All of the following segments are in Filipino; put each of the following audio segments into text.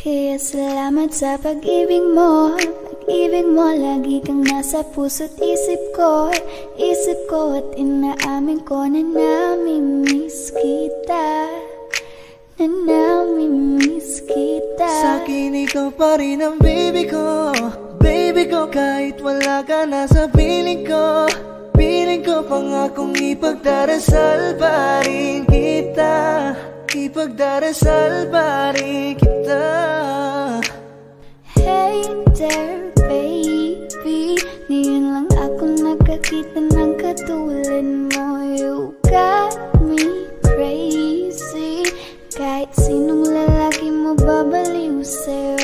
Kaya salamat sa pag-ibig mo. Pag-ibig mo lagi kang nasa puso't isip ko. Isip ko at inaamin ko na namimiss kita. Na namimiss kita. Sa akin ikaw pa rin ang baby ko. Baby ko kahit wala ka na sa piling ko. Piling ko pangakong ipagdarasal pa rin kita Ipagdarasal pa rin kita. Hey there baby. Ngayon lang ako nakakita ng katulad mo. You got me crazy. Kahit sinong lalaki mo babaliw sa'yo.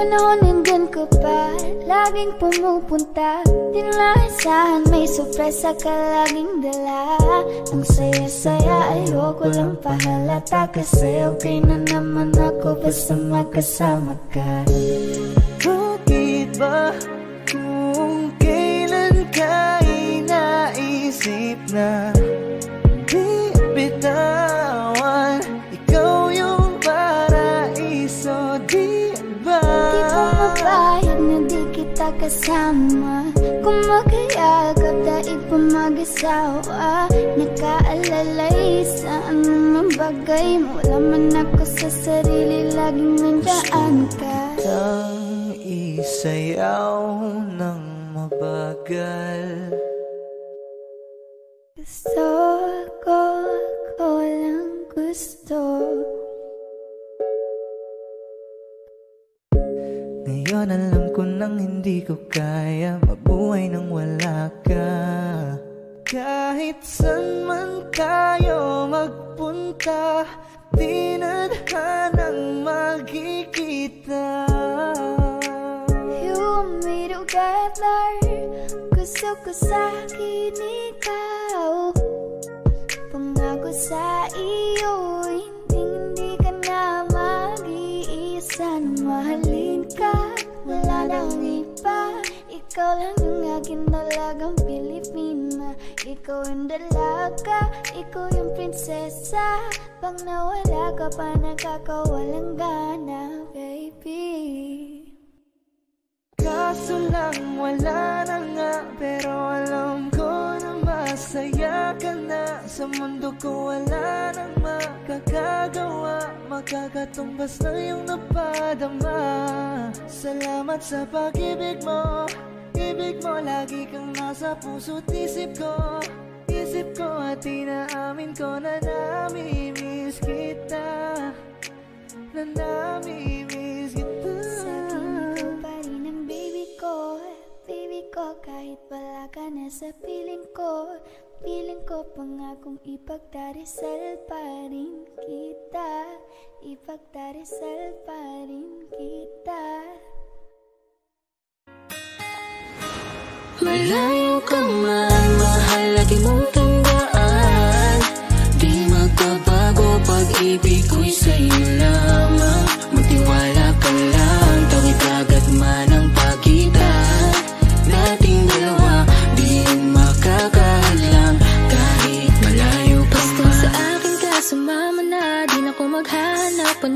Panahon nandun ka pa Laging pumupunta. Di naasahan may sorpresa ka laging dala. Ang saya-saya ayoko lang pahalata Kasi okay na naman ako basta magkasama ka. Bakit ba kung kailan ka inaisip na Di kasama. Kung magkayagap daig pa mag-asawa Nakaalalay sa anumang bagay. Wala man ako sa sarili Laging nandaan ka. Ang isayaw ng mabagal. Gusto ko, ko lang gusto Ngayon alam ko nang hindi ko kaya. Mabuhay nang wala ka. Kahit saan man tayo magpunta Di nadhanang magkikita. You and me together Gusto ko sa'kin ikaw. Pangako sa iyo Hindi hindi ka na mag-iisa mahalin ka Wala nang iba. Ikaw lang yung aking dalagang Pilipina. Ikaw yung dalaga Ikaw yung prinsesa. Pag nawala ka pa nakakawalang gana Baby. Kaso lang wala na nga Pero alam ko masaya ka na Sa mundo ko wala nang makakagawa. Makakatumbas na yung napadama. Salamat sa pag-ibig mo. Ibig mo lagi kang nasa puso't isip ko. Isip ko at inaamin ko na namimiss kita. Na namimiss ko kahit wala ka na sa piling ko. Piling ko pangakong ipagdarisal pa rin kita. Ipagdarisal pa rin kita. Malayo ka man, mahal lagi mong tandaan. Di magbabago pag-ibig ko'y sa'yo lamang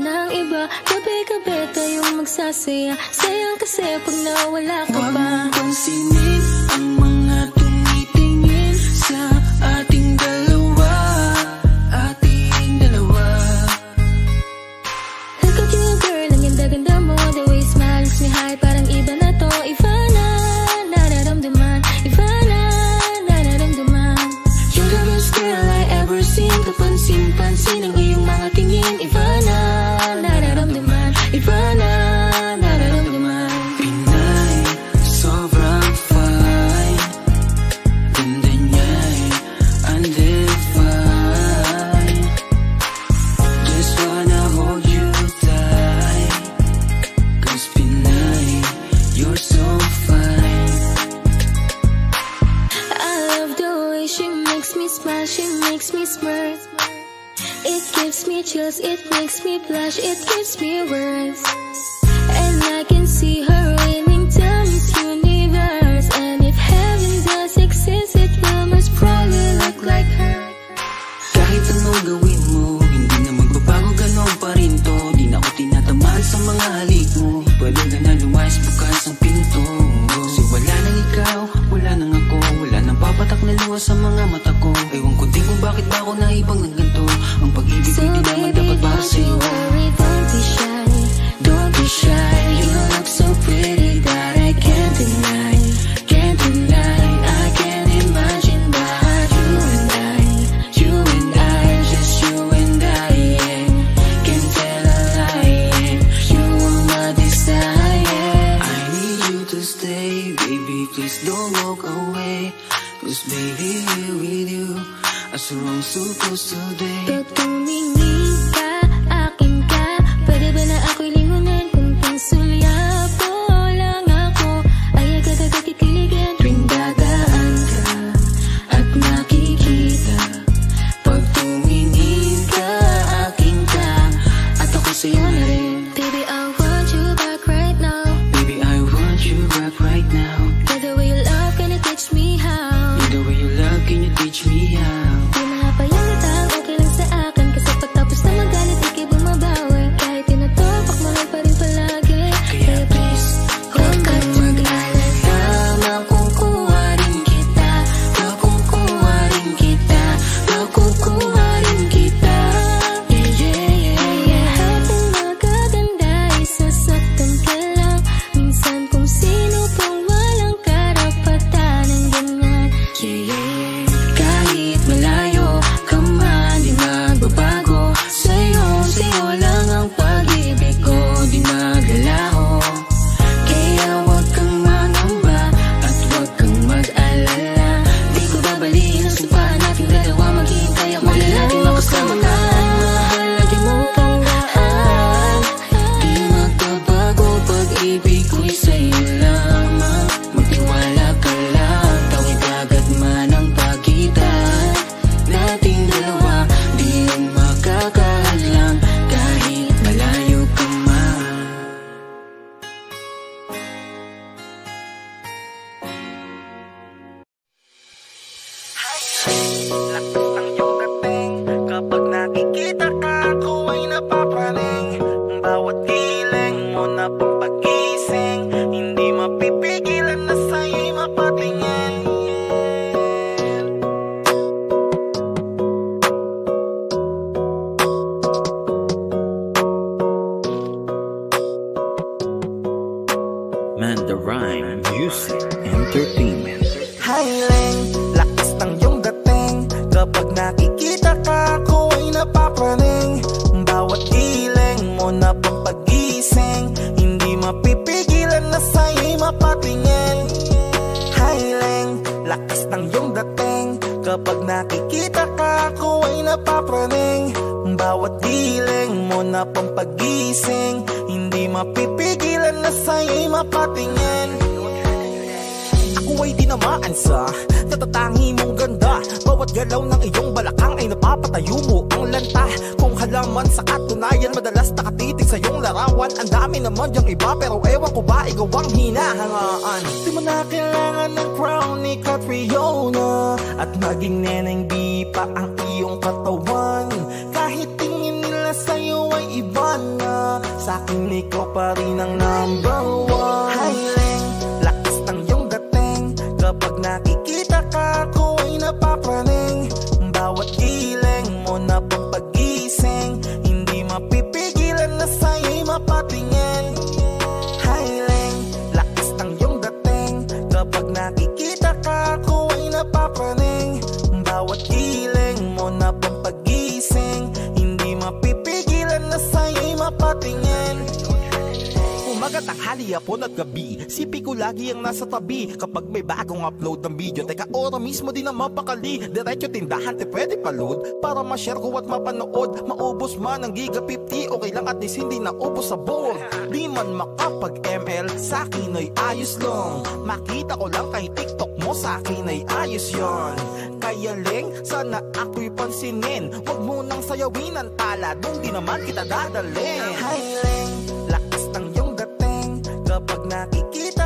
ng iba. Gabi-gabi tayong magsasaya. Sayang kasi pag nawala ka Huwag pa mong pansinin ang mga makes me smirk It gives me chills It makes me blush It gives me words. And I can see her Bakit ba ako naibang nag ng video. Teka ora mismo di na mapakali. Diretso tindahan te pwede palud Para ma-share ko at mapanood. Maubos man ang giga 50 Okay lang at least hindi naubos sa board. Di man makapag ML Sa akin ay ayos lang. Makita ko lang kay TikTok mo Sa akin ay ayos yon Kaya leng sana ako'y pansinin. Huwag mo nang sayawin ang tala Nung di naman kita dadalhin. Hi leng, lakas ng iyong dating. Kapag nakikita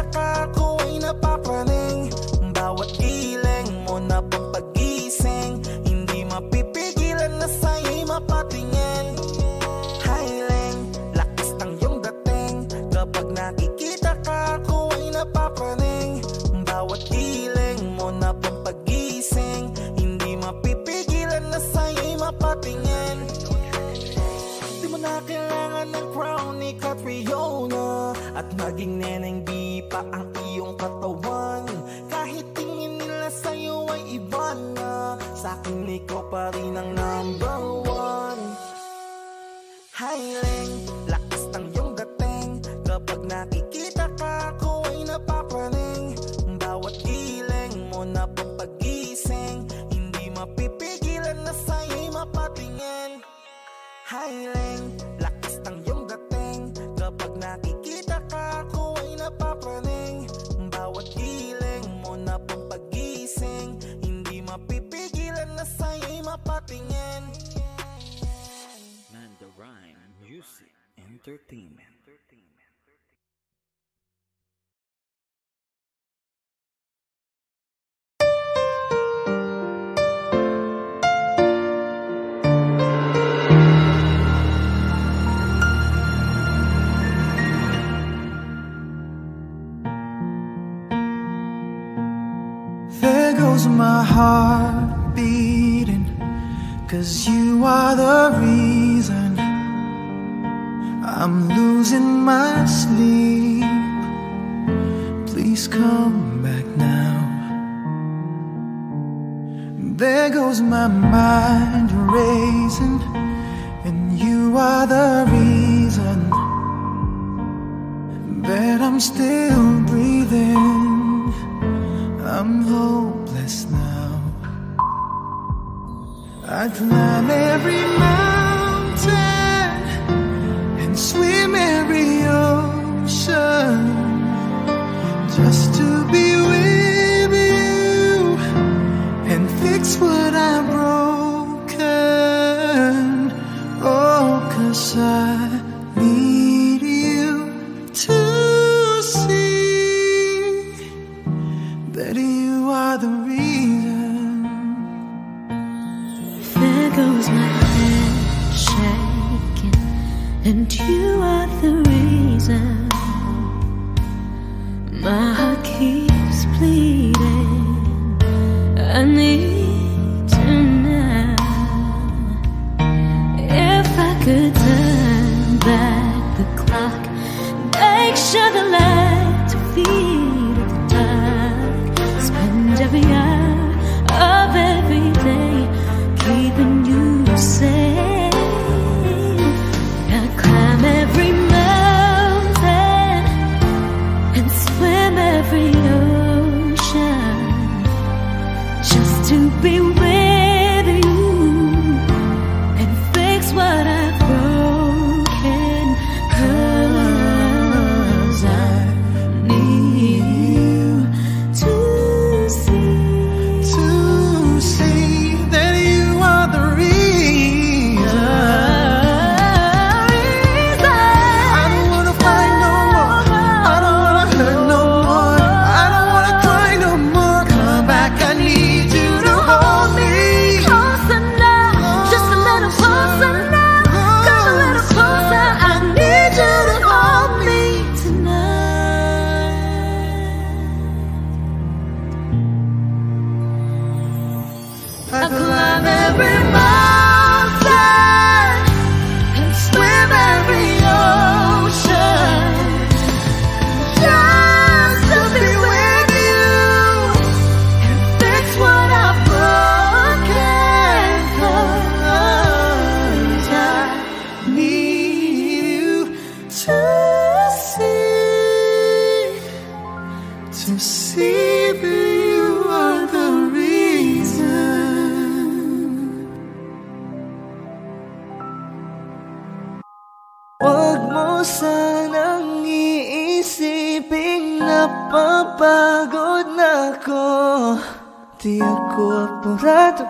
Maging neneng di pa ang iyong katawan. Kahit tingin nila sa'yo ay iba na Sa'kin ikaw pa rin ang number one. Highland, lakas ng iyong dating. Kapag nakikita ka ako ay napapaning Bawat giling mo na pampagising Hindi mapipigilan na sa'yo'y mapatingin. Highland Entertainment. There goes my heart beating Cause you are the reason I'm losing my sleep. Please come back now. There goes my mind racing And you are the reason That I'm still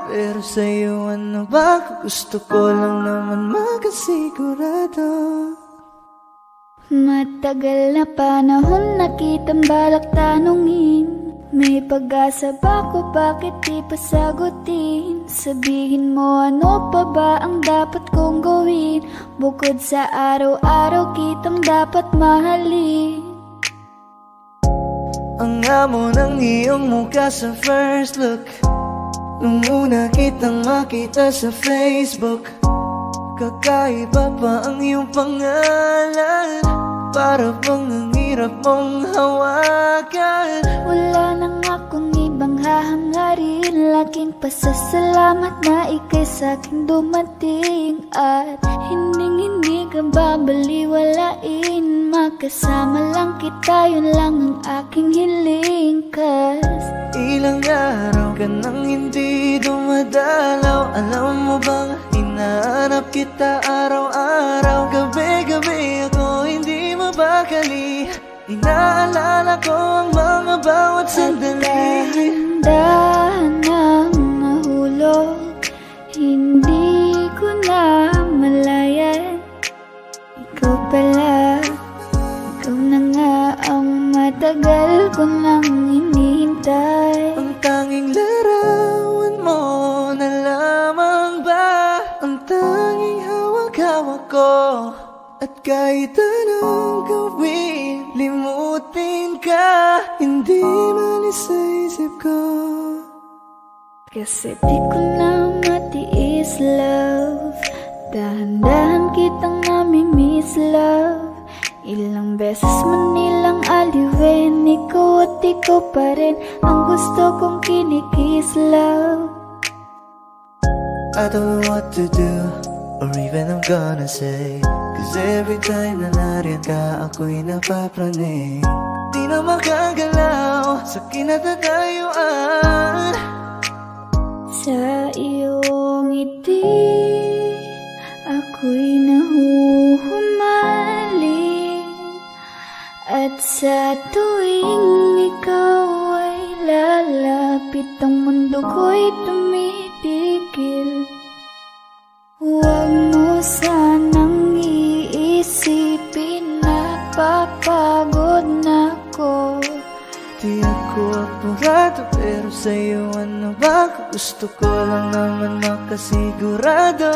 pero sa'yo ano ba? Gusto ko lang naman makasigurado Matagal na panahon nakitang balak tanungin. May pag-asa ba ko? Bakit di pa sagutin? Sabihin mo ano pa ba ang dapat kong gawin? Bukod sa araw-araw kitang dapat mahalin. Ang amo ng iyong mukha sa first look Nung una kitang makita sa Facebook Kakaiba pa ang iyong pangalan. Para bang ang hirap mong hawakan. Wala nang hahangarin Laking pasasalamat na ikay sa'kin dumating At hindi hindi ka babaliwalain. Makasama lang kita, yun lang ang aking hiling Cause Ilang araw ka nang hindi dumadalaw Alam mo bang Hinahanap kita araw-araw. Gabi-gabi ako hindi mabakali Inaalala ko ang mga bawat sandali. Dahan ang nahulog Hindi ko na malayan. Ikaw pala. Ikaw na nga ang matagal ko nang hinihintay. Ang tanging larawan mo na lamang ba? Ang tanging hawak-hawak ko At kahit anong gawin Limutin ka Hindi malis sa isip ko. Kasi di ko na matiis love. Dahan-dahan kitang nami-miss love. Ilang beses man nilang aliwin Ikaw at ikaw pa rin Ang gusto kong kinikiss love. I don't know what to do Or even I'm gonna say Cause every time na nariyan ka Ako'y napapraning Di na makagalaw Sa kinatatayuan Sa iyong ngiti Ako'y nahuhumaling At sa tuwing ikaw ay lalapit Ang mundo ko'y tumitigil. Huwag mo sanang apurado Pero sa'yo ano ba? Gusto ko lang naman makasigurado.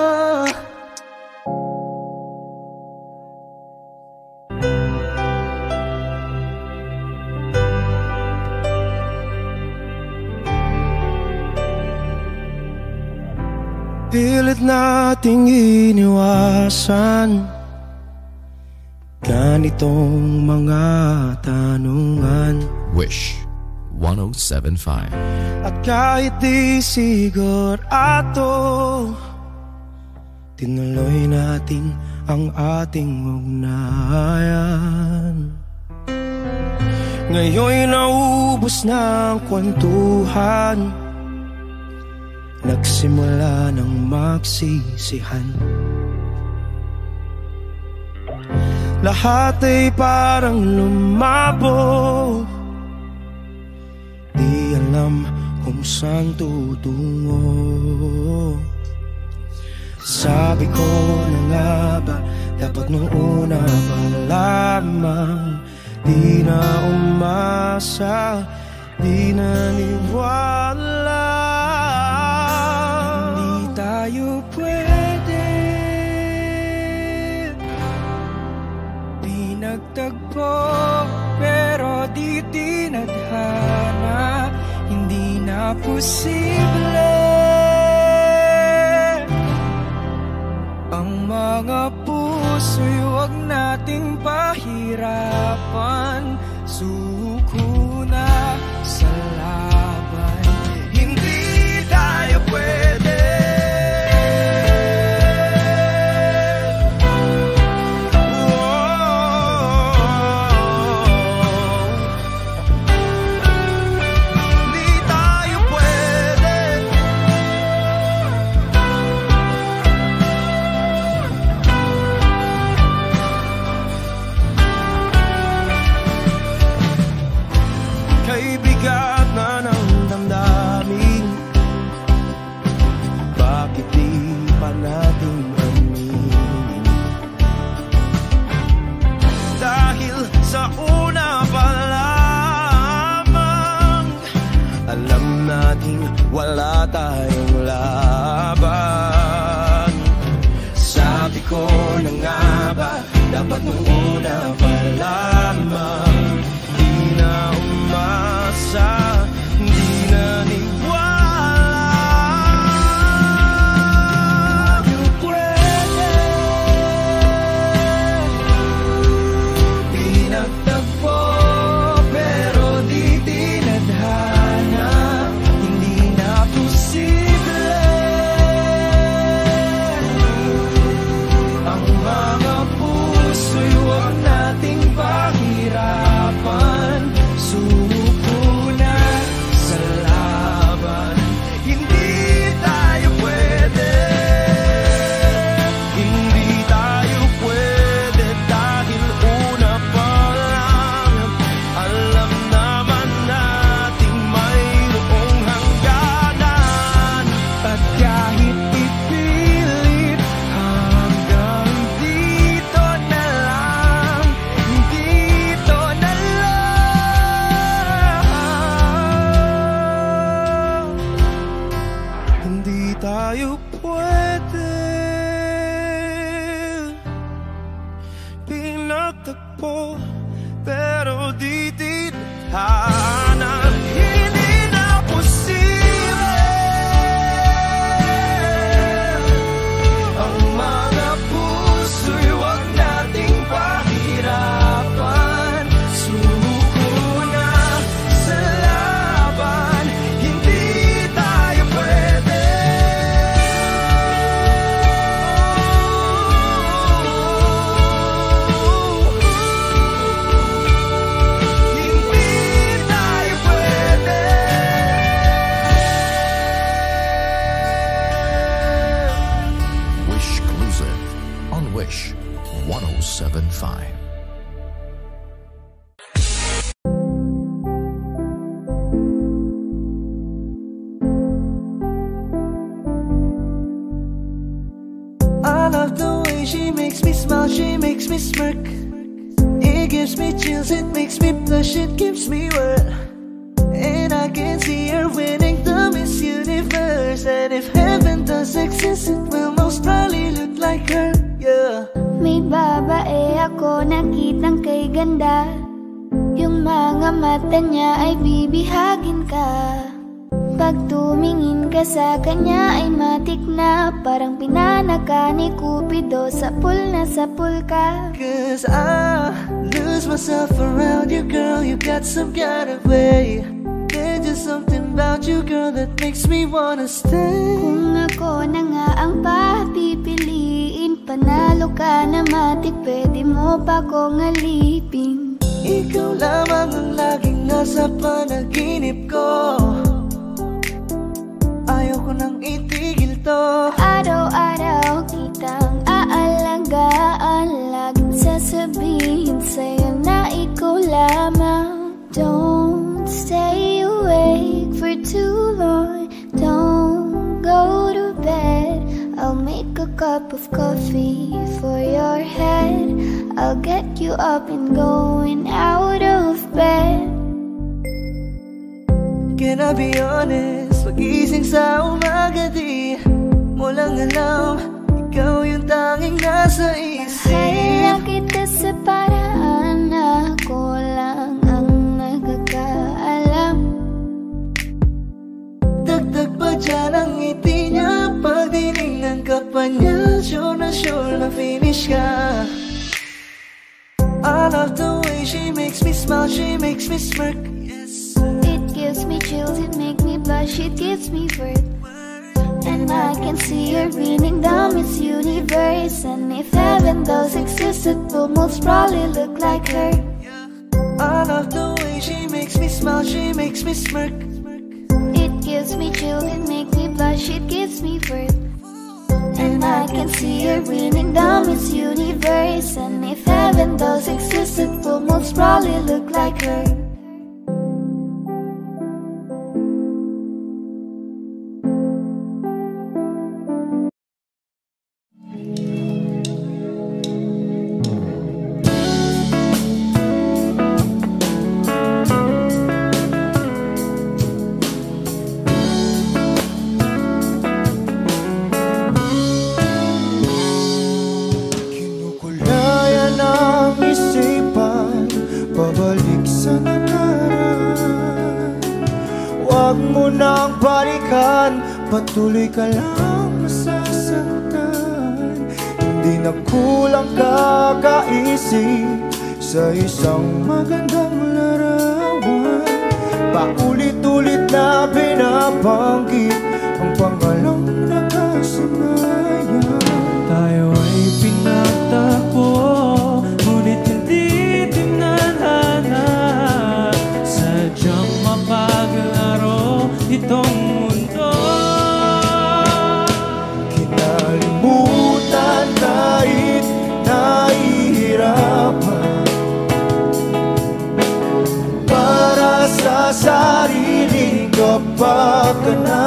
Pilit nating iniwasan Ganitong mga tanungan. Wish 1075. At kahit di sigurado Tinuloy natin ang ating ugnayan Ngayon'y naubos na ang kwentuhan Nagsimula ng magsisihan Lahat ay parang lumabo alam kung saan tutungo. Sabi ko na nga ba Dapat nung una pa lamang Di na umasa Di naniwala. Hindi tayo pwede. Di nagtagpo Pero di tinadhana na posible Ang mga puso'y huwag nating pahirapan. Suko na cup of coffee for your head. I'll get you up and going out of bed. Can I be honest? Pagising sa umaga di Mo lang alam Ikaw yung tanging nasa isip. Kaya kita sa paraan ako lang ang nagkakaalam. Dagdag pa dyan ang pa niya Sure na sure na finish ka I love the way she makes me smile She makes me smirk. Yes It gives me chills, it makes me blush, it gives me worth And I can see her winning the Miss Universe. And if heaven does exist, it will most probably look like her. I love the way she makes me smile She makes me smirk. It gives me chills, it makes me blush, it gives me worth And I can see her winning the Miss Universe. And if heaven does exist, it will most probably look like her Patuloy ka lang masasaktan Hindi na kulang kakaisip Sa isang magandang larawan. Paulit-ulit na binabanggit Ang pangalang nakasanayan. Tayo ay pinagtagpo Sariling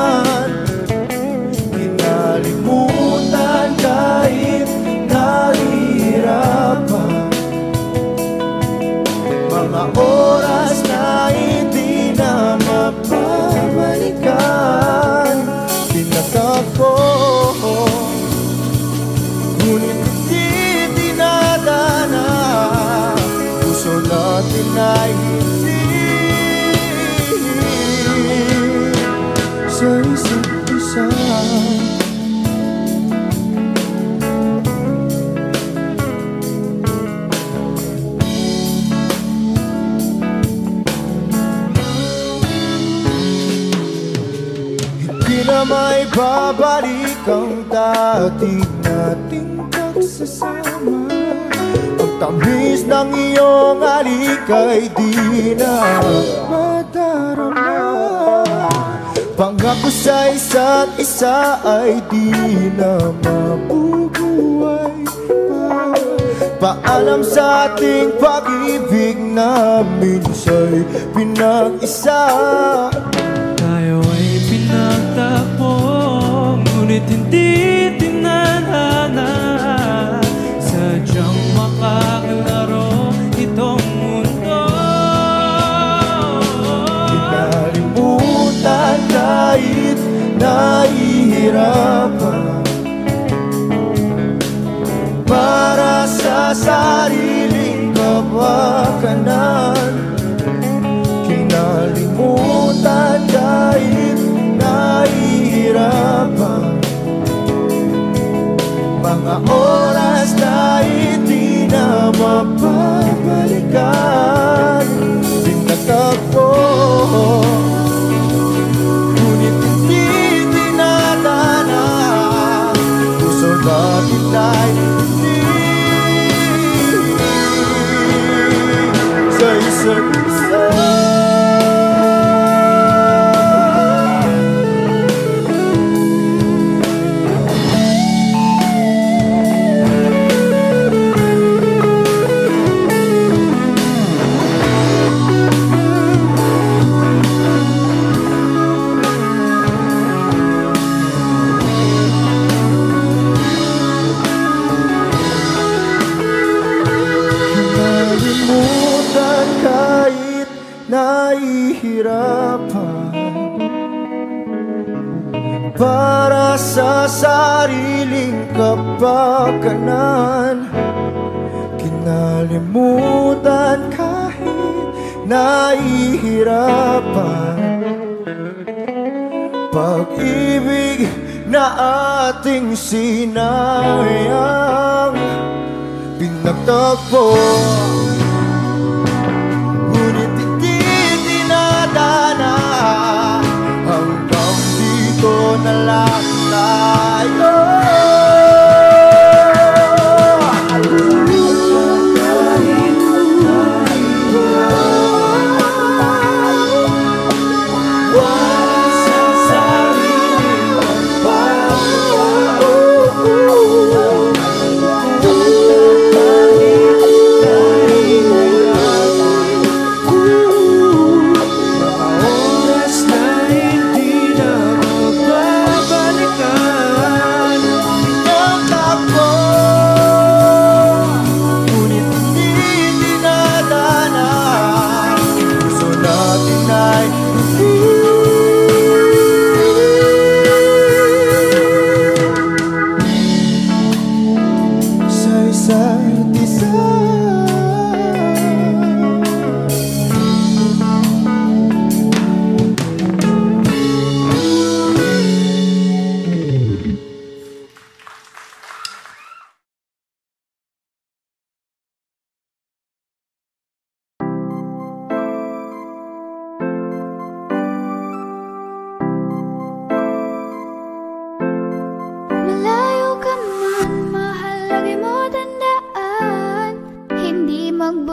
babalik ang dati nating pagsasama. Ang tamis ng iyong halik ay di na madarama. Pangako sa isa't isa ay di na mabubuhay pa. Paalam sa ating pag-ibig na minsa'y pinag-isa Ngunit hindi tinanana Sadyang makakalaro itong mundo. Kinalimutan kahit nahihirapan. Para sa sariling kapakanan. Kinalimutan kahit nahihirapan Mga oras na hindi na mapabalikan Pinagtagpo Ngunit hindi dinadana Puso natin ay hindi. Sa isa't isa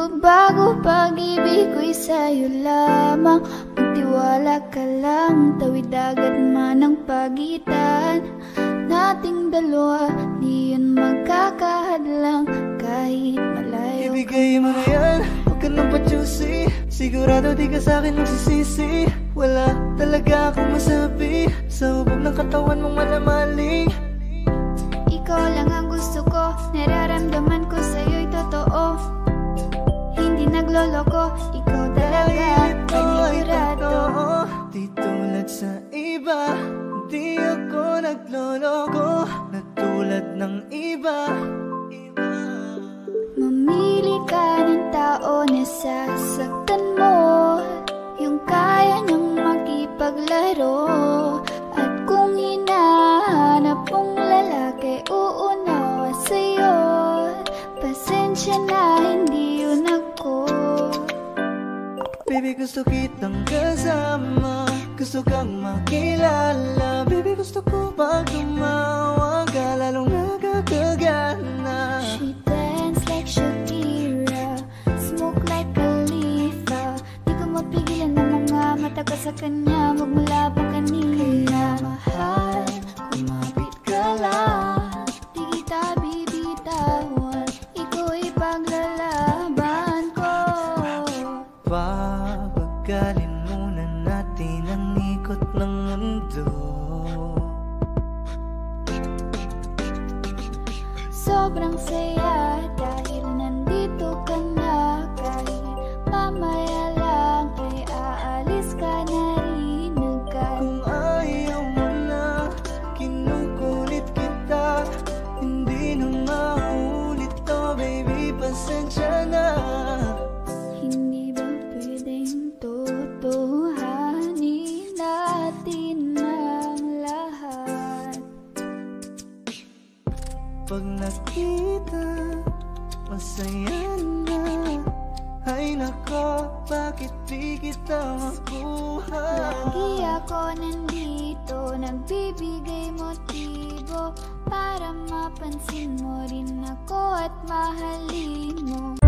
Hindi magbabago pag-ibig ko'y sa'yo lamang. Magtiwala ka lang, tawid dagat man ang pagitan Nating dalawa, di yun magkakahadlang Kahit malayo Ibigay mo na yan, huwag ka nang pa-juicy Sigurado di ka sa'kin magsisisi. Wala talaga akong masabi. Sa hubog ng katawan mong malamaling Ikaw lang ang gusto ko. Nararamdaman ko Hindi nagloloko Ikaw talaga Panigurado Di tulad sa iba Di ako nagloloko. Na tulad ng iba Mamili ka ng tao na Sasaktan mo. Yung kaya niyang makipaglaro. At kung hinahanap mong lalaki Uunawa sa'yo. Pasensya na hindi yun ako Baby gusto kitang kasama. Gusto kang makilala. Baby gusto ko pag tumawa ka Lalong nakakagana. She dance like Shakira. Smoke like Khalifa. Di ko mapigilan ng mga mata ko sa kanya. Magmula pa kanina Pag nakita, masaya na. Ay nako, bakit di kita makuha? Lagi ako nandito, nagbibigay motibo. Para mapansin mo rin ako at mahalin mo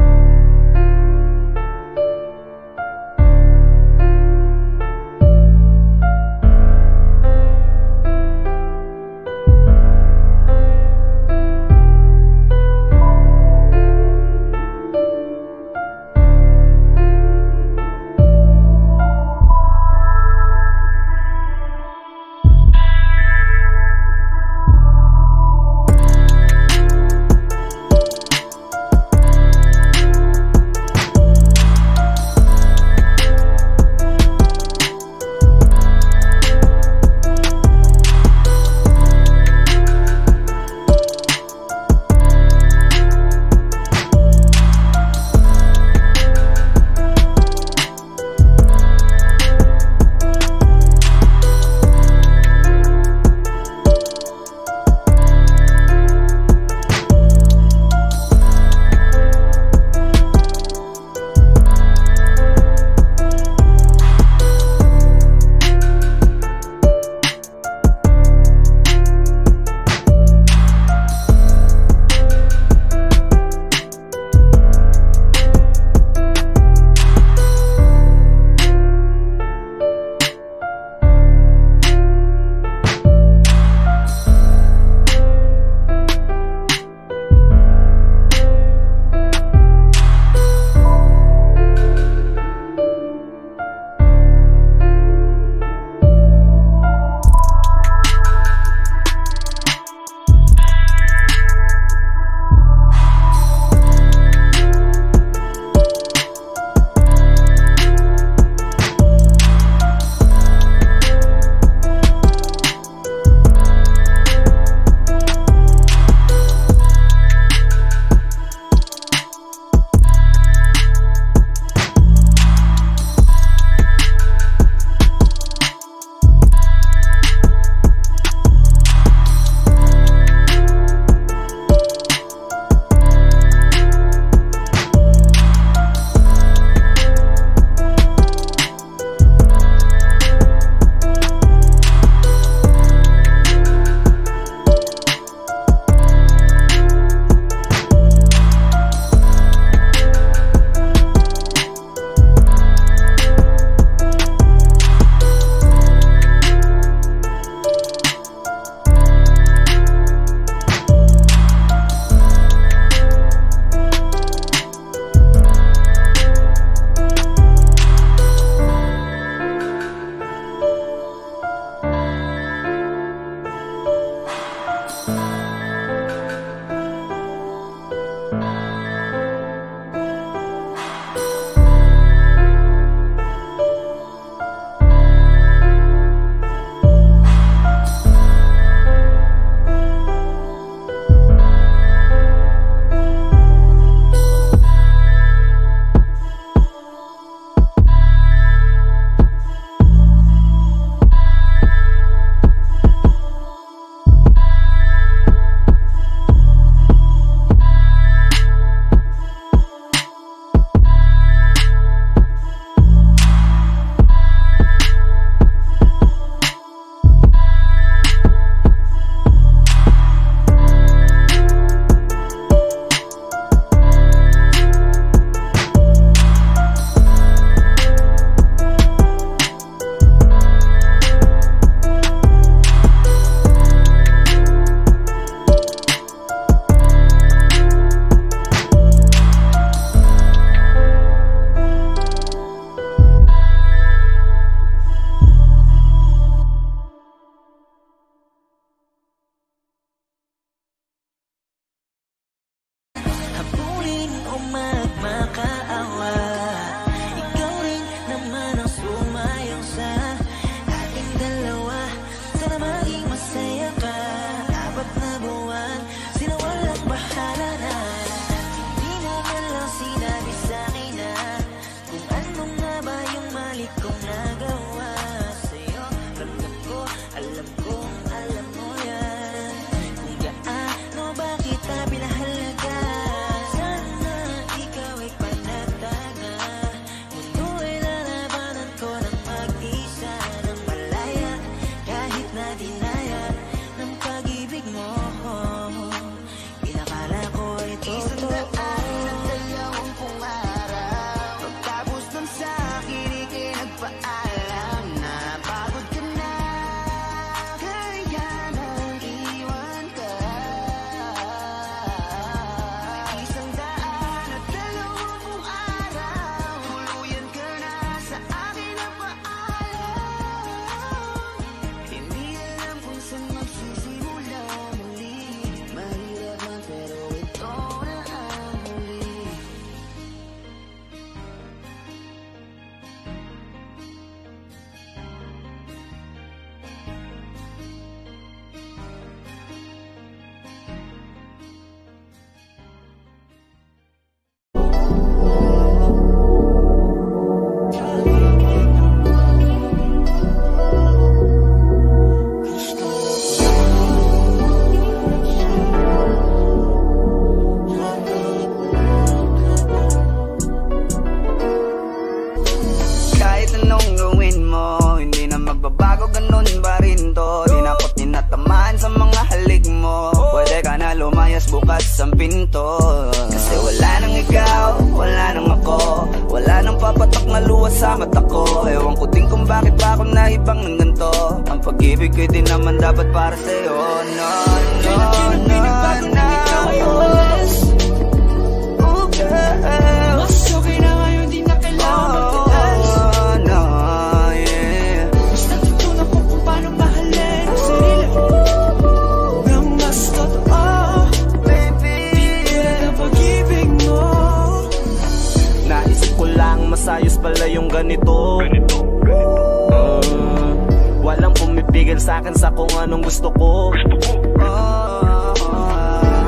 pumipigil sa akin sa kung anong gusto ko.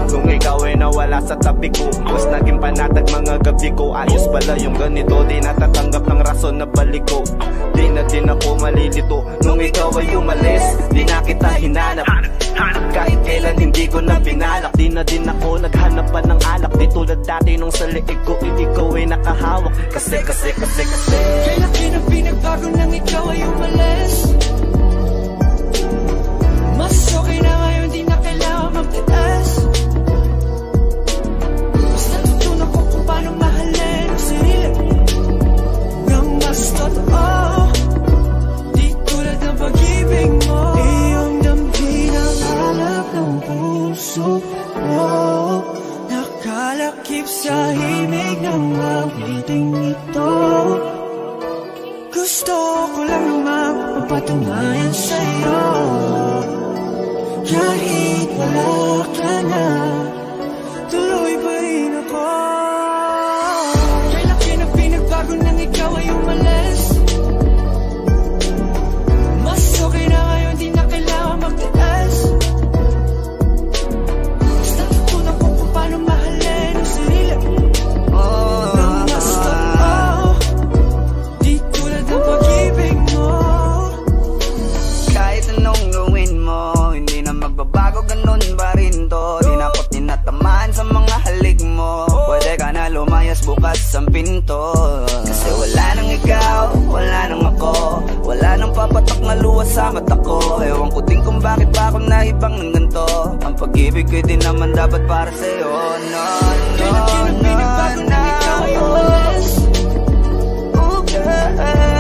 Kung ikaw ay nawala sa tabi ko Mas naging panatag mga gabi ko. Ayos pala yung ganito Di natatanggap ng rason na balik ko. Di na din ako malilito. Nung ikaw ay umalis Di na kita hinanap. Kahit kailan hindi ko na pinalak Di na din ako naghanap pa ng alak. Di tulad dati nung sa liig ko Ikaw ay nakahawak. Kasi, kasi, kasi, kasi. Kay laki ng pinagbago nang ikaw ay umalis Himig ng awiting ito. Gusto ko lang naman mapatunayan sa'yo. Kahit wala ka na lumayas bukas ang pinto. Kasi wala nang ikaw, wala nang ako. Wala nang papatok na luwa sa mata ko. Ewan ko din kung bakit ba ako naibang ng ganito Ang pag-ibig ko'y di naman dapat para sa'yo. No, no, Kay laki ng pinagbago nang ikaw? Ay umalis Oh, girl. Mas okay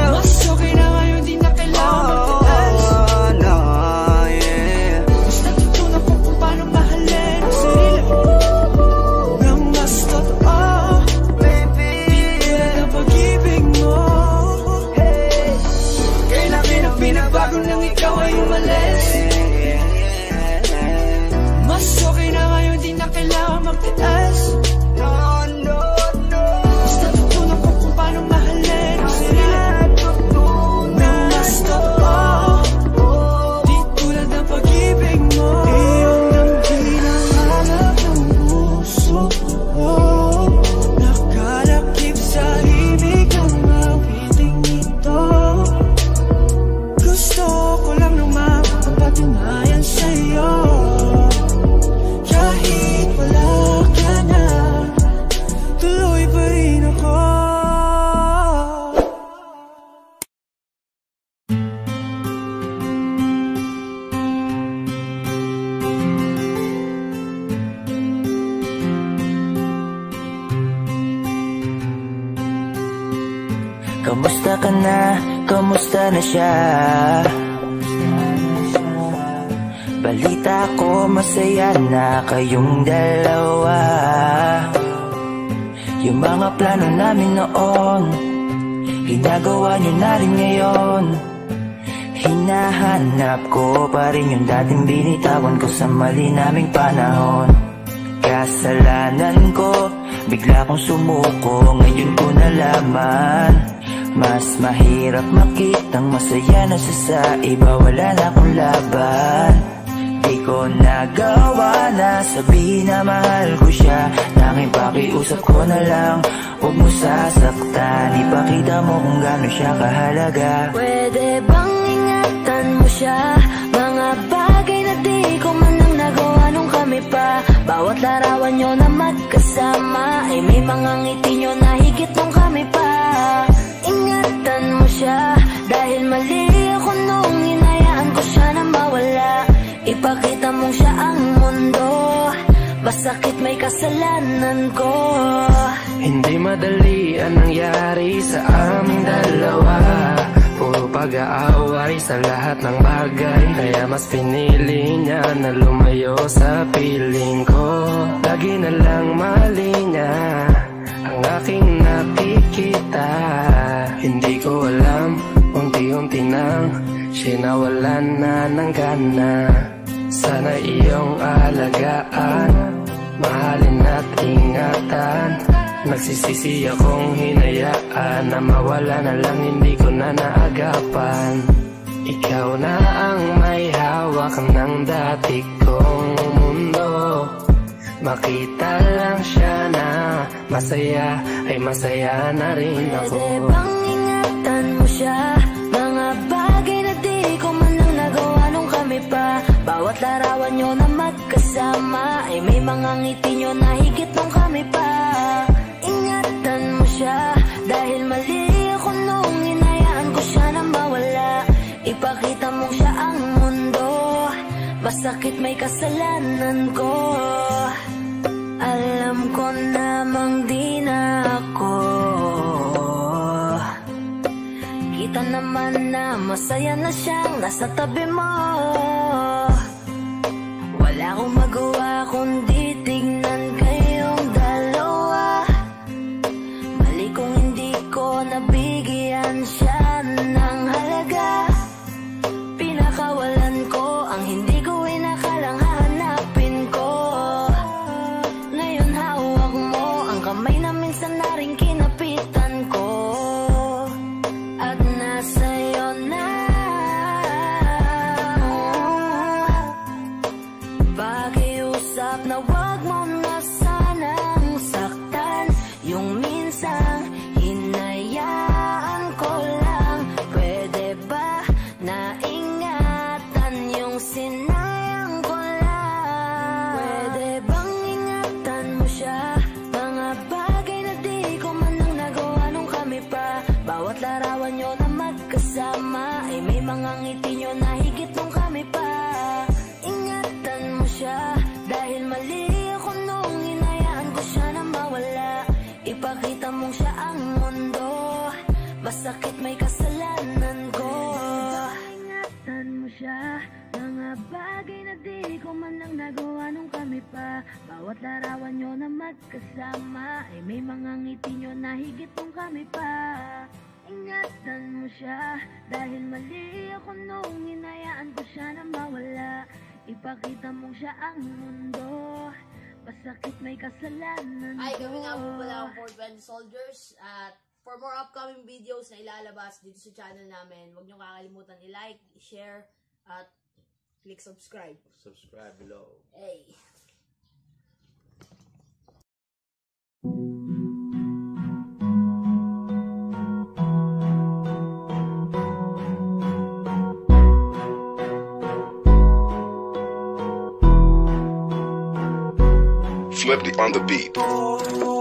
binitawan ko sa mali naming panahon. Kasalanan ko, bigla kong sumuko Ngayon ko nalaman. Mas mahirap makitang masaya na siya sa iba Wala na akong laban. Di ko nagawa na sabihin na mahal ko siya. Tanging pakiusap ko na lang Huwag mo sasaktan. Ipakita mo kung gaano siya kahalaga. Pwede bang ingatan mo siya pa. Bawat larawan nyo na magkasama Ay may mga ngiti nyo na higit nung kami pa. Ingatan mo siya Dahil mali ako nung hinayaan ko siya na mawala. Ipakita mong siya ang mundo Masakit may kasalanan ko. Hindi madali ang nangyari sa aming dalawa pag-aaway sa lahat ng bagay. Kaya mas pinili niya na lumayo sa piling ko. Lagi na lang mali niya ang aking nakikita. Hindi ko alam, unti-unti nang sinawalan na ng gana. Sana iyong alagaan, mahalin at ingatan Nagsisisi akong hinayaan Na mawala na lang hindi ko na naagapan. Ikaw na ang may hawak ng dati kong mundo. Makita lang siya na masaya Ay masaya na rin ako. Pwede bang ingatan mo siya? Mga bagay na di ko man lang nagawa nung kami pa. Bawat larawan nyo na magkasama Ay may mga ngiti nyo na higit nung kami pa siya. Dahil mali ako nung inayaan ko siya na mawala. Ipakita mo siya ang mundo. Masakit may kasalanan ko. Alam ko namang di na ako. Kita naman na masaya na siyang nasa tabi mo. Wala akong magawa kundi Mga bagay na di ko man lang nagawa nung kami pa. Bawat larawan nyo na magkasama Ay may mga ngiti nyo na higit nung kami pa. Ingatan mo siya Dahil mali ako nung inayaan ko siya na mawala. Ipakita mong siya ang mundo Masakit may kasalanan Ay, kami nga po pala ang 420 Soldiers. At for more upcoming videos na ilalabas dito sa channel namin, huwag niyo kakalimutan i-like, i-share, at click subscribe. Subscribe below. Hey! Flipped on the beat.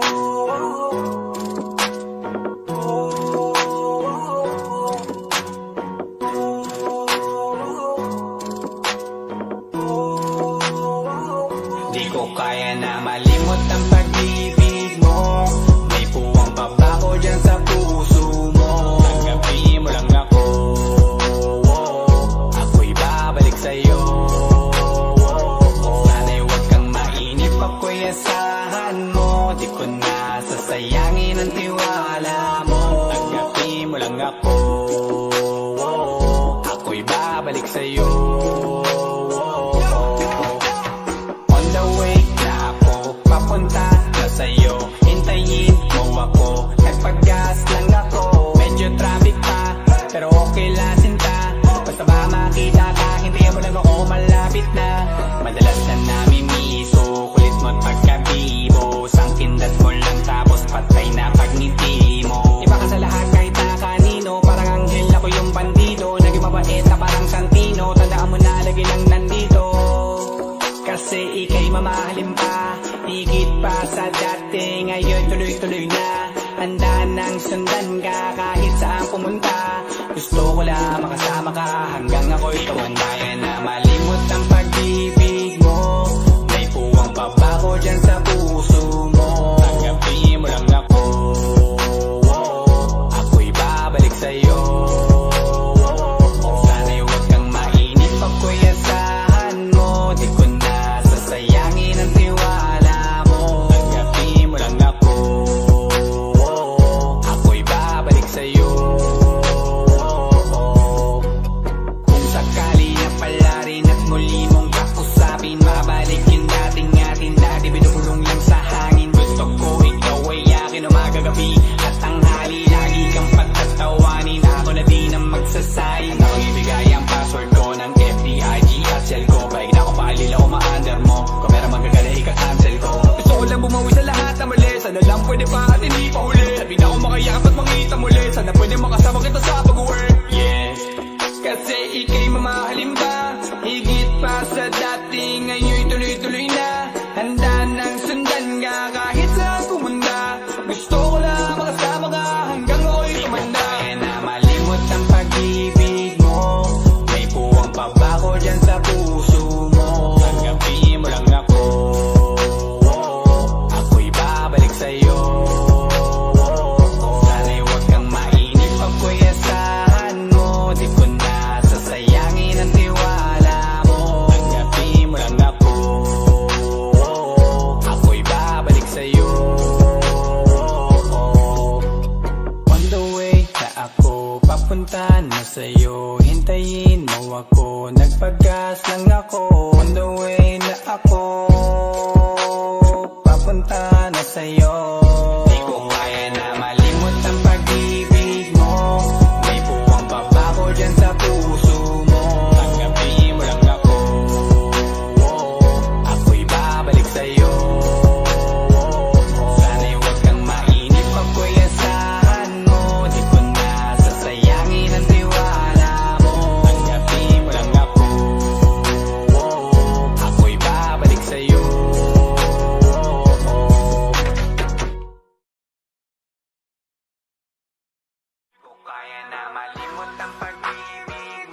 Malimot ang pag-ibig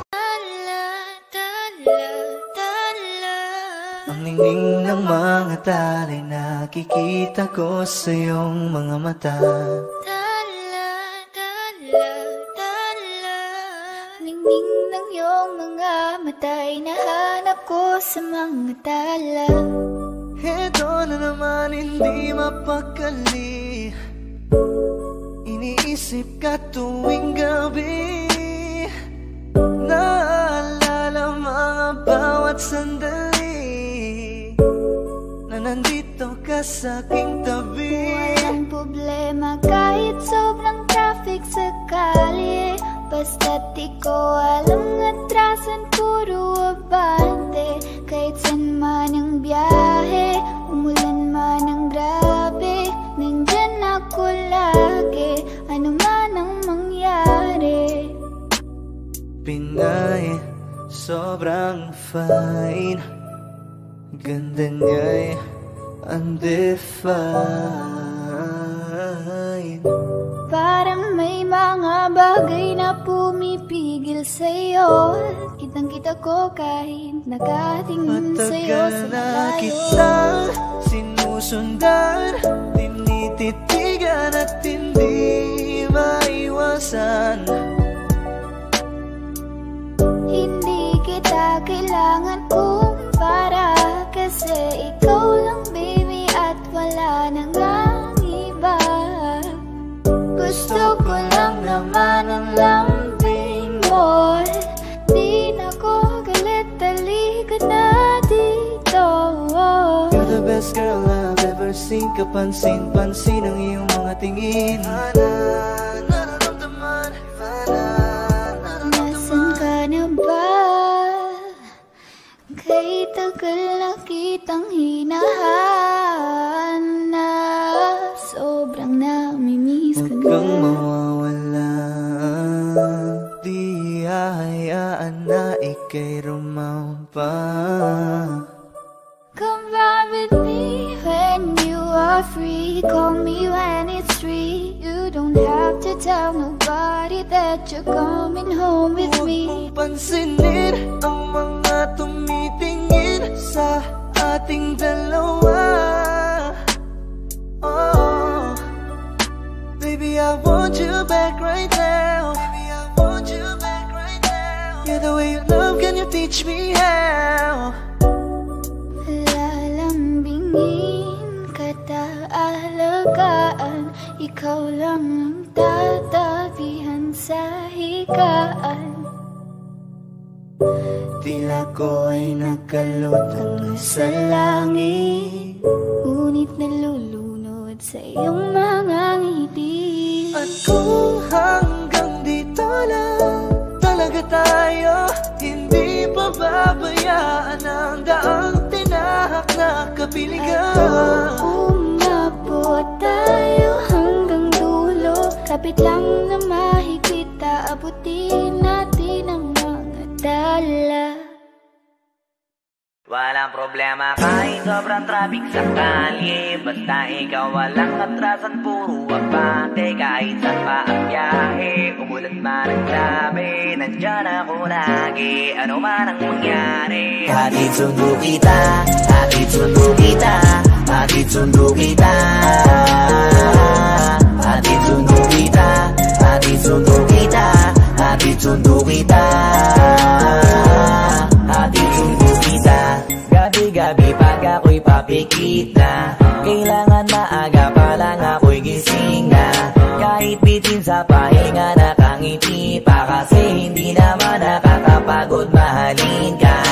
Ang ningning ng mga tali Nakikita ko sa iyong mga mata. Ningning ng iyong mga mata'y nahanap ko sa mga tala. Ito na naman hindi mapakali. Iniisip ka tuwing gabi sandali Na nandito ka sa aking tabi. Walang problema kahit sobrang traffic sa kali Basta't ko alam atrasan puro abante. Kahit san man ang biyahe Umulan man ang grabe. Nandyan ako lagi Ano man ang mangyari. Pinay, sobrang fine. Ganda niya'y undefined. Parang may mga bagay na pumipigil sa'yo. Kitang kita ko kahit nakatingin sa'yo Matagal sa na kitang sinusundan. Tinititigan at hindi maiwasan kailangan kumpara Kasi ikaw lang baby at wala nang ang iba. Gusto ko lang naman ang lambing mo. Di na ko galit, halika na dito. You're the best girl I've ever seen. Kapansin-pansin ang iyong mga tingin. Nasaan Kay tagal na kitang hinahanap. Sobrang namimiss ko Huwag kang mawawala. Di hahayaan na ikay rumampa. Come ride with me when you are free. Call me when it's free. You don't have to tell nobody that you're coming home with me. Pansinin ang mga tumitingin sa ating dalawa. Oh, Baby, I want you back right now. Baby, I want you back right now. Yeah, the way you love, can you teach me how? Lalambingin kita alagaan Ikaw lang ang tatabihan sa higaan. Tila ko ay nakalutang sa langit. Ngunit nalulunod sa iyong mga ngiti. At kung hanggang dito lang talaga tayo Hindi pa babayaan ang daang tinahak na kapiligan. Umabot tayo hanggang dulo Kapit lang na mahigpit Aabutin natin ang mga dala Walang problema kahit sobrang traffic sa kalye. Basta ikaw walang atrasan, puro abante Kahit saan pa ang biyahe, umulan man ang grabe Nandyan ako lagi, ano man ang mangyari. Hatid sundo kita, hatid sundo kita Hatid sundo kita. Hatid sundo kita, hatid sundo kita Hatid sundo kita. Hatid pag ako'y papikit na Kailangan maaga pa lang ako'y gising na. Kahit bitin sa pahinga nakangiti pa Kasi hindi naman nakakapagod mahalin ka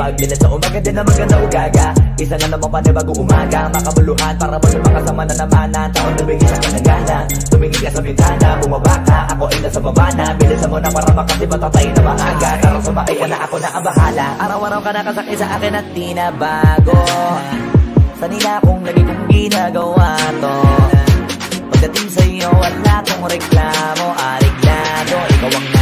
Pagbilan sa umaga din na maganda ugaga. Isa na naman panibago umaga. Makabuluhan para mo makasama na naman Ang taon na bigyan ka ng Tumingin ka sa bintana, bumaba ka. Ako ay nasa baba na. Bilisan mo na para makasi matatay na maaga. Tara sumakay ka na. Ako na ang bahala. Araw-araw ka nakasakay sa akin at di na bago. Sa nila kung lagi kong ginagawa to. Pagdating sa'yo wala kong reklamo. Ariglado, ikaw ang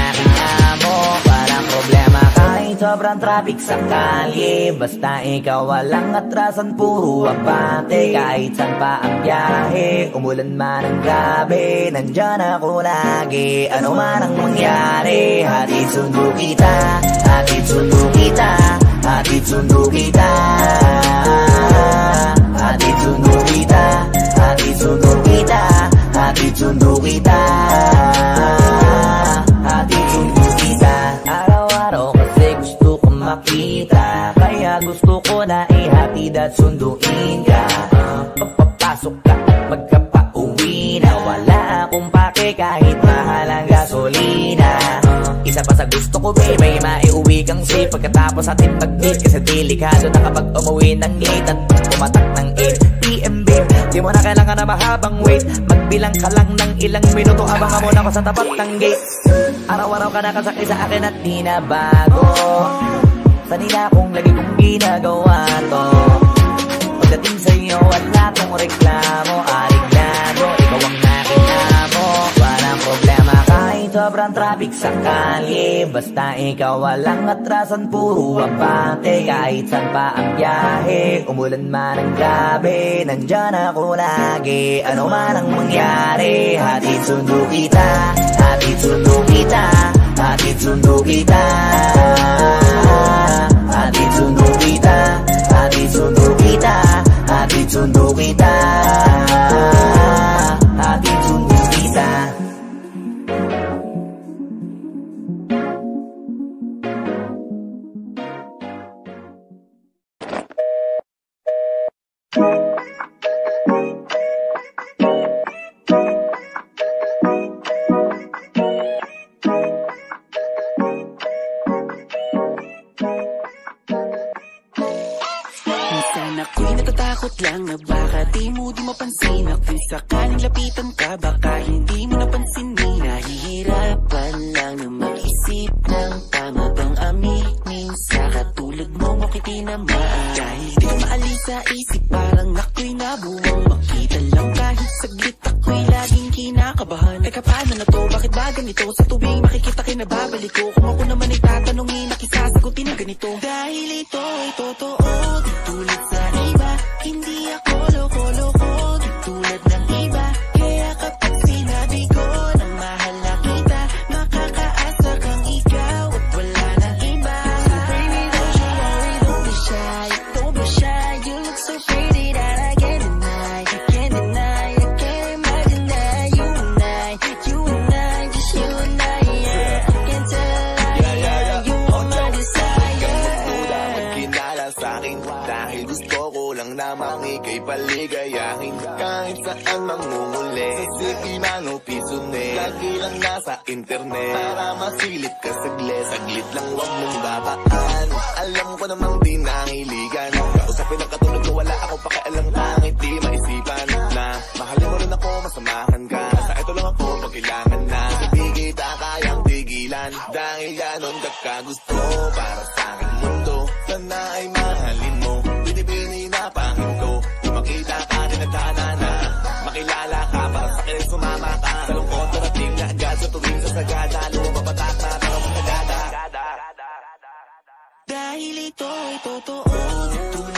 sobrang traffic sa kalye. Basta ikaw walang atrasan, puro abante Kahit saan pa ang biyahe, umulan man ang grabe Nandyan ako lagi, ano man ang mangyari Hatid sundo kita, hatid sundo kita Hatid sundo kita. Hatid sundo kita, hatid sundo kita Hatid sundo kita. Hatid gusto ko na ihatid at sunduin ka. Pagpapasok ka at magkapauwi na. Wala akong pake kahit mahal ang gasolina. Isa pa sa gusto ko baby, maiuwi kang safe Pagkatapos ating mag-date Kasi delikado na kapag umuwi ng late At pumatak ng 8pm babe. Di mo na kailangan na mahabang wait Magbilang ka lang ng ilang minuto Abangan mo na ako sa tapat ng gate. Araw-araw ka nakasakay sa akin at di na bago Sa nila kung lagi kong ginagawa to. Pagdating sa'yo wala kong reklamo. Ariglado, ikaw ang nakita mo Walang problema kahit sobrang traffic sa kalye. Basta ikaw walang atrasan, puro abante. Kahit saan pa ang biyahe, umulan man ang grabe Nandyan ako lagi, ano man ang mangyari Hatid sundo kita, hatid sundo kita. Hatid sundo kita Hatid sundo kita, sundo kita sundo kita sakaling lapitan ka baka hindi mo napansinin Nahihirapan lang na mag-isip ng tama bang aminin Sa katulad mong ako'y tinamaan Dahil di maalis sa isip parang ako'y nabuwang. Makita lang kahit saglit ako'y laging kinakabahan. Teka paano na to? Bakit ba ganito? Sa tuwing makikita kinababalik ko Kung ako naman ay tatanungin Nakisasagutin ng ganito. Dahil ito ay totoo Di tulad sa iba Hindi ako loko-loko nang mangunguli Sa sipinan o piso net eh. Lagi lang nasa internet. Para masilip ka saglit. Saglit lang wag mong babaan. Alam ko namang di nangiligan Kausapin ang katulog na wala ako pakialam. Langit di maisipan Na? Mahalin mo rin ako masamahan ka. Sa ito lang ako pag kailangan na. Hindi kita kayang tigilan. Dahil ganon kakagusto para sa Dahil ito ay totoo.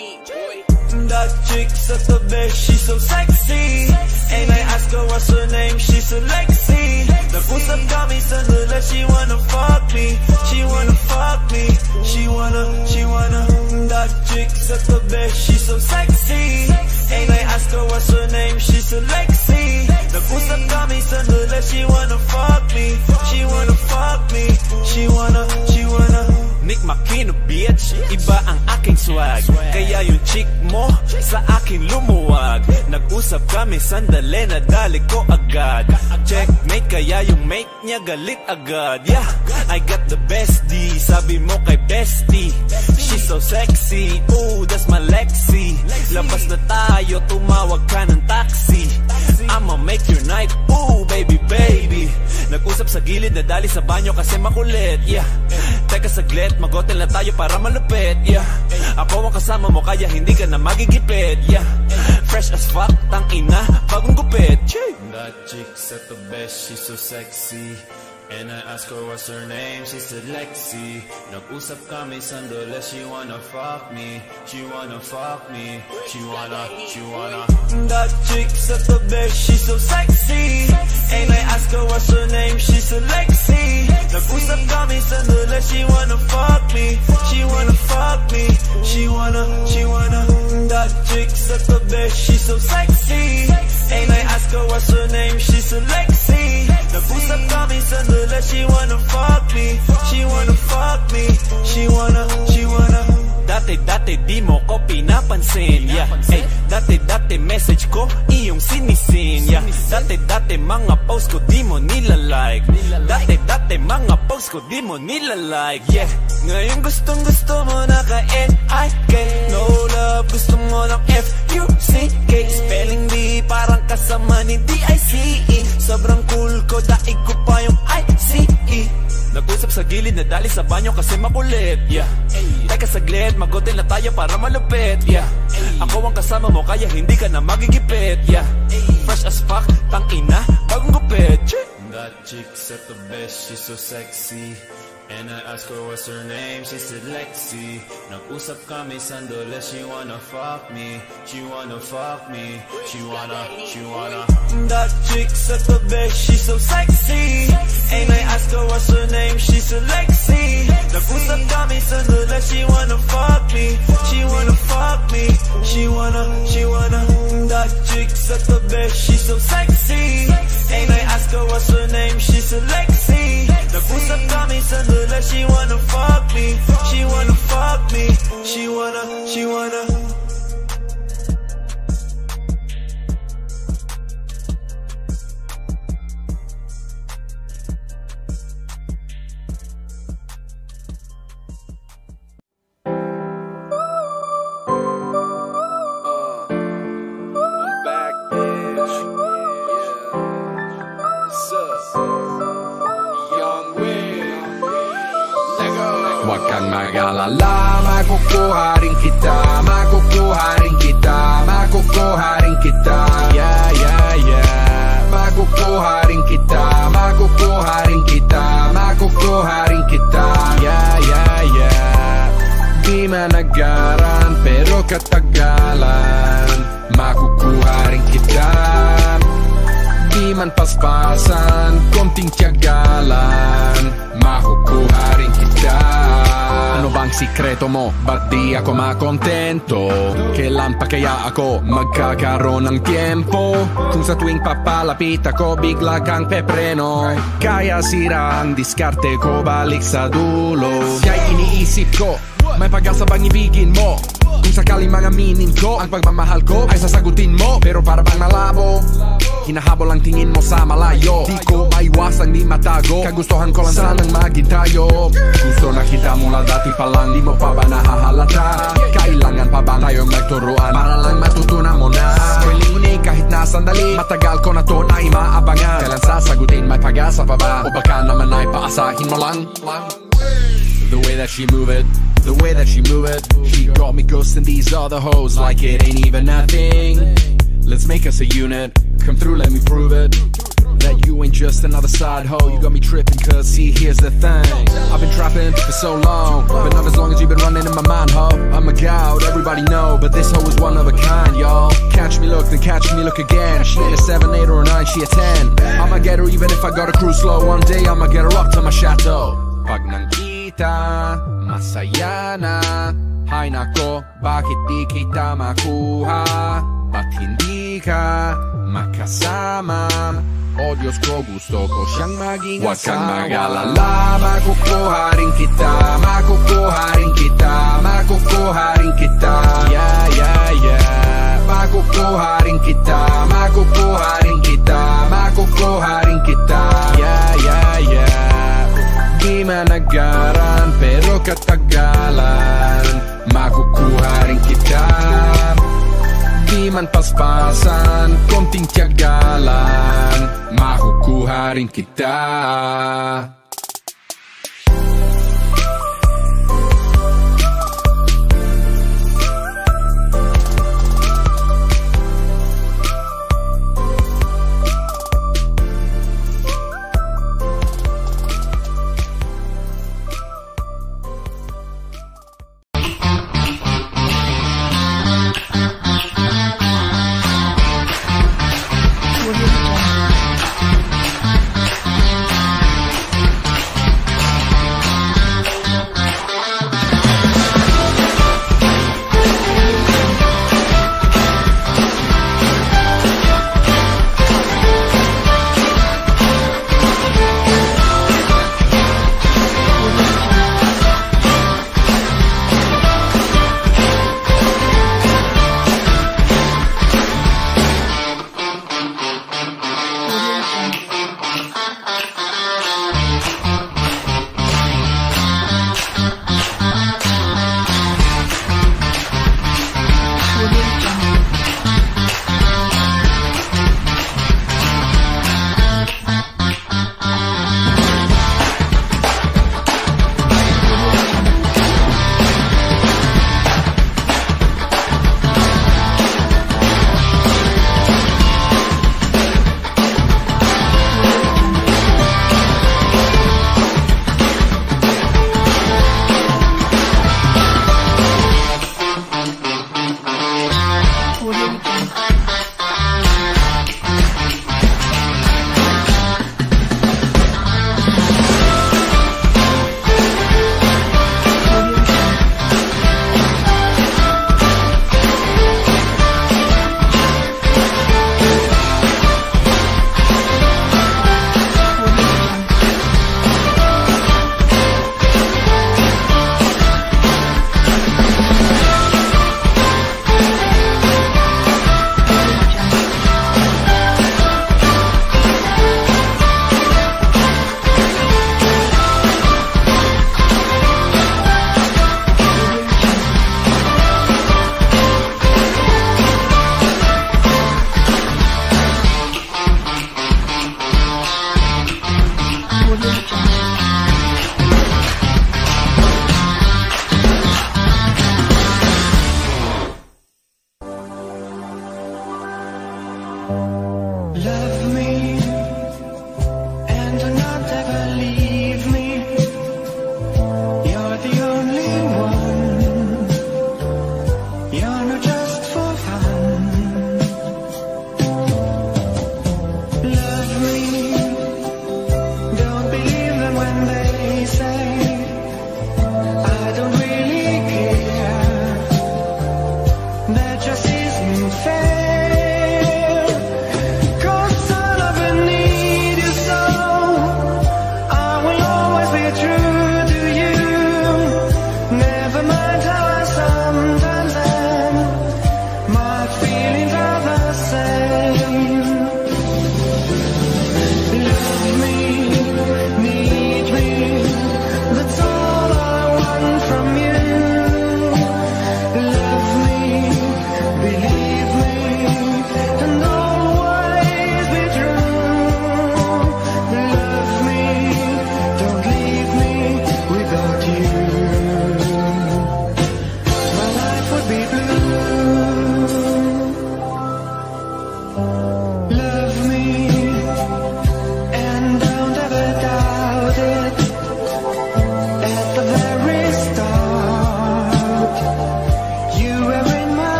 heat, boy. That chick's at the best, she's so sexy. sexy. And I ask her what's her name, she's so Lexi. The goose up got me, sandula, she wanna fuck me. She wanna fuck me. She wanna, she wanna. That chick's at the best, she's so sexy. sexy. And I ask her what's her name, she's so Lexi. The goose up got me, sandula, she wanna fuck me. She wanna fuck me. She wanna. makino bitch Iba ang aking swag Kaya yung chick mo sa akin lumuwag. Nag-usap kami sandali na dali ko agad. Checkmate kaya yung mate niya galit agad. Yeah, I got the bestie Sabi mo kay bestie so sexy. Ooh, that's my Lexi. Labas na tayo, tumawag ka ng taxi. I'ma make your night, ooh baby baby. Nag-usap sa gilid, nadali sa banyo kasi makulit Yeah, teka saglit, magotel na tayo para malupit Yeah, ako ang kasama mo kaya hindi ka na magigipit Yeah, fresh as fuck, tang ina, bagong gupit That chick's at the best, she's so sexy. And I asked her what's her name, she said Lexi. Nag-usap kami sandali, she wanna fuck me. She wanna fuck me, she wanna, she wanna. That chick sa tabi, she's so sexy. And I asked her what's her name, she said Lexi. Nag-usap kami sandali, she wanna fuck me. She wanna fuck me, she wanna, she wanna. That chick sa tabi, she's so sexy. And I asked her what's her name, she said Lexi. Nag-usap kami sandali, she wanna fuck me. She wanna fuck me, she wanna, she wanna Dati-dati di mo ko pinapansin yeah. Ay, dati-dati message ko iyong sinisin yeah. Dati-dati mga post ko di mo nilalike Dati-dati mga post ko di mo nilalike yeah. Ngayon gustong gusto mo na ka-N-I-K No love, gusto mo ng F-U-C-K Spelling bee parang kasama ni D-I-C-E Sobrang cool ko, daig ko pa yung I-C-E Nag-usap sa gilid na dali sa banyo kasi makulit Yeah Teka saglit, magotel na tayo para malupit Yeah. Ako ang kasama mo kaya hindi ka na magigipit Yeah. Fresh as fuck, tang ina, bagong gupit That chick's at the best, she's so sexy And I asked her what's her name, she said Lexi. Nag-usap kami sandali, she wanna fuck me. She wanna fuck me, she wanna, she wanna. That chick's at the best, she's so sexy. And I asked her what's her name, she said Lexi. Nag-usap kami sandali, she wanna fuck me. She wanna fuck me, she wanna, she wanna. That chick's at the best, she's so sexy. And I asked her what's her name, she said Lexi Nag-usap kami sandali, she wanna fuck me. She wanna fuck me, she wanna, she wanna sikreto mo? Ba't di ako makontento? Kailan pa kaya ako magkakaroon ng tiempo? Kung sa tuwing papalapit ako bigla kang pepreno Kaya sira ang diskarte ko balik sa dulo Kaya iniisip ko, may pag-asa bang ibigin mo? Kung sakaling mga minin ko Ang pagmamahal ko ay sasagutin mo Pero para bang malabo Hinahabol ang tingin mo sa malayo. Di ko maiwasang di matago. Kagustuhan ko lang sanang Gusto na kita mula dati pa lang Di mo pa ba nahahalata? Kailangan pa ba tayong Para lang matutunan mo na. Kahit na sandali. Matagal ko na to na imaabangan Kailan sasagutin may pag-asa pa ba? O baka naman ay paasahin mo lang? The way that she move it, the way that she move it. She got me ghosting these other hoes like it ain't even nothing. Let's make us a unit, come through let me prove it. That you ain't just another side hoe, you got me tripping cause see here's the thing. I've been trapping for so long, but not as long as you've been running in my mind ho I'm a gout, everybody know, but this hoe is one of a kind y'all. Catch me look, then catch me look again. She ain't a 7, 8 or a 9, she a 10 I'ma get her even if I gotta cruise slow. One day I'ma get her up to my chateau. Pag nakita, masaya na Hay nako, bakit di kita makuha? Ba't hindi ka makasama? O Diyos ko, gusto ko siyang maging Huwag kang mag-alala, makukuha rin kita Makukuha rin kita, makukuha rin kita. Yeah, yeah, yeah. Makukuha rin kita, makukuha rin kita Makukuha rin kita. Yeah, yeah, yeah. Di managaran, pero katagalan. Makukuha rin kita Di man paspasan, konting tiyagalan Makukuha rin kita